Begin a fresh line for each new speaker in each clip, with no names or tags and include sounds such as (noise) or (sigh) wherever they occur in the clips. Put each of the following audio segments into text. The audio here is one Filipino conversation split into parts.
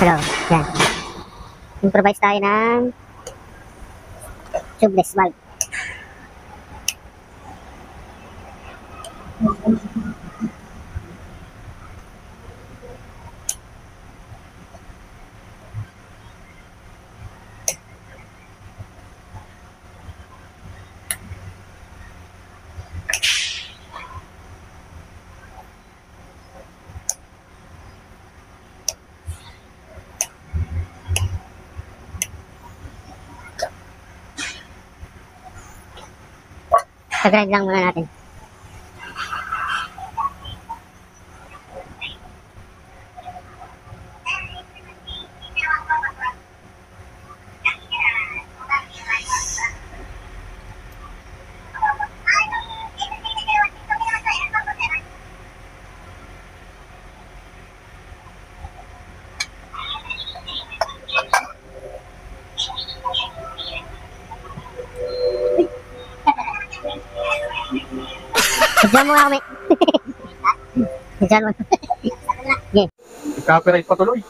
Hello, yan. Improvise tayo ng tubeless valve. Sa-grind lang muna natin. Diyan mo nga kami. Diyan mo. Okay.
Copyright pa tuloy.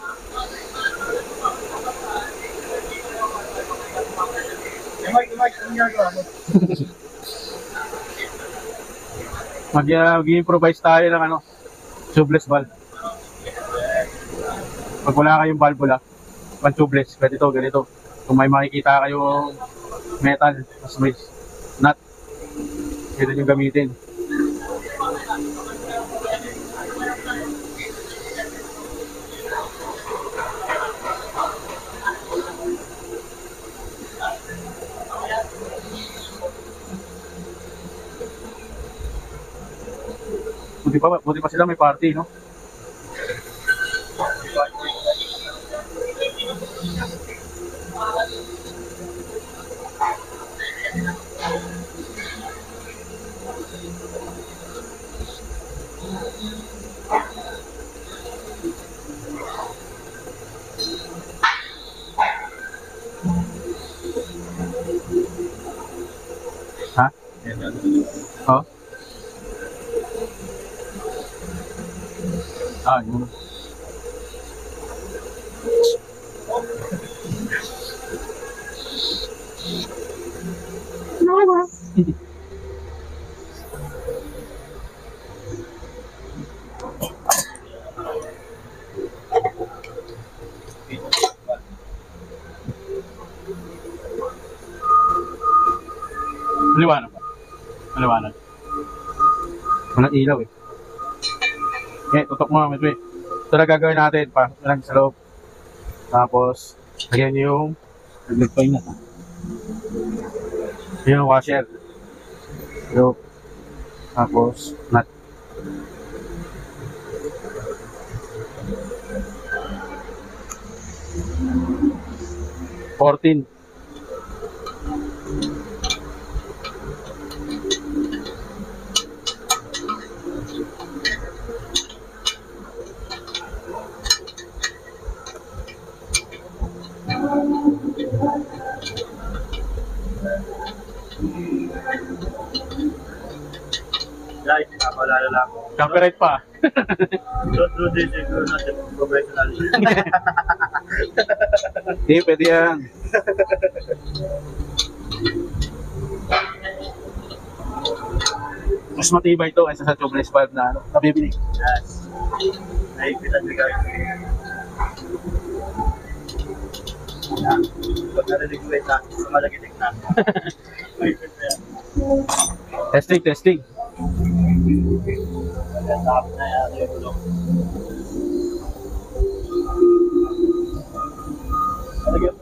Mag, uh, mag-improvise tayo ng ano, tubeless valve. Pag wala kayong valvula, pang tubeless, ganito, ganito. Kung may makikita kayong metal, mas may ito yung gamitin. Buti pa, buti pa sila may party, no? Ha? Oh? Ah, yun. Maliwanag ba? Maliwanag. Walang ilaw eh. Eh, tutok mo mga medwe. Ito na gagawin natin pa. Lang sa loob. Tapos, niyo yung naglag pa na. Yung washer. Loob. Tapos, nut. Fourteen.
Napaalala lang.
Copyright pa. (laughs)
Don't do this if you're not a professional. (laughs)
Hindi, pwede yan. Mas matibay ito kaysa sa tubeless valve na ano, nabibili.
yes. Naipitan ni guys. Pag narinig ko ito, malagitik na. (laughs)
Testing, testing.
Tapos na yan yung tulong. Nalagyan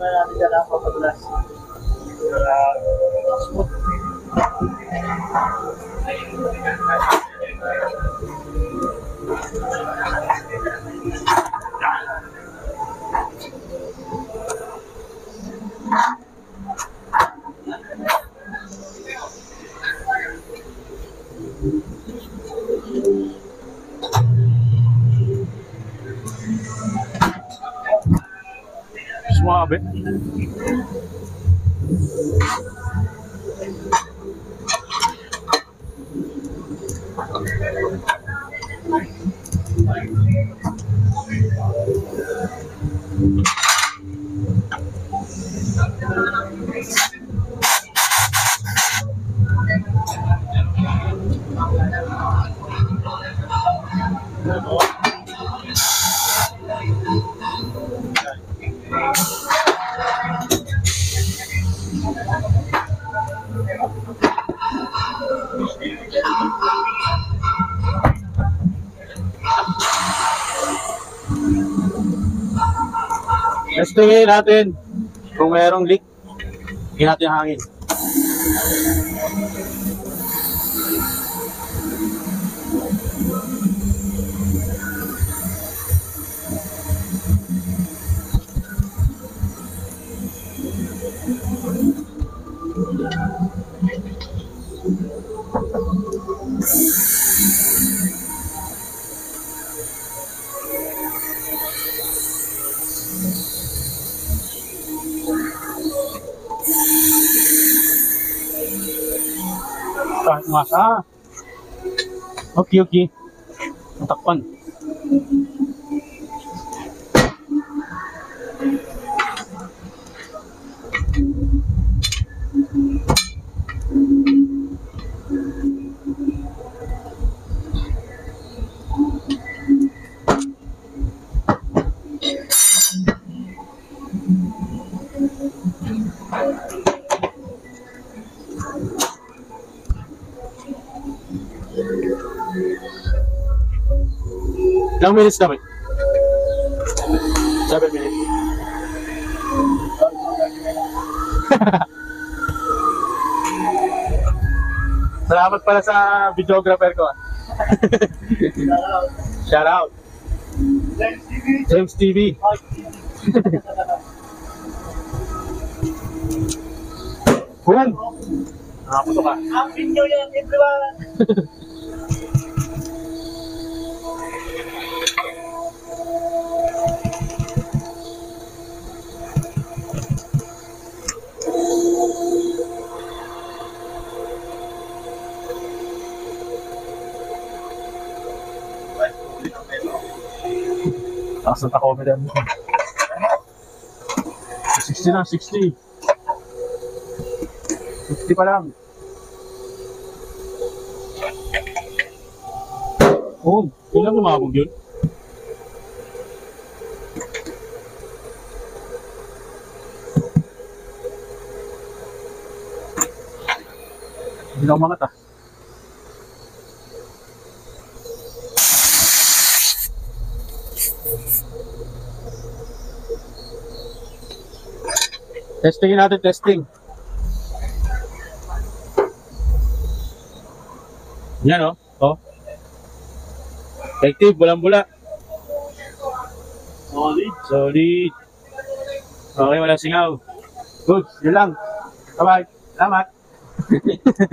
pa
Testingin natin kung mayroong leak. Hingin natin hangin. Kahit mas, ah. Okay, okay. Matakpan. Ilang minutes ba? 7 minutes. (laughs) Salamat pala sa videographer ko. ah. (laughs) Shout out. James TV. Buwan. Nakaputo ka.
Happy New Year, everyone!
Taas na takometer mo. 60 na, 60. 50 pa lang. Oh, kailan lumabog yun? Hindi na umangat ah. Testingin natin, testing. Yan o. Oh. Effective, bulang-bula.
Solid.
Solid. Okay, walang singaw. Good, yun lang. Bye-bye. Salamat.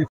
(laughs)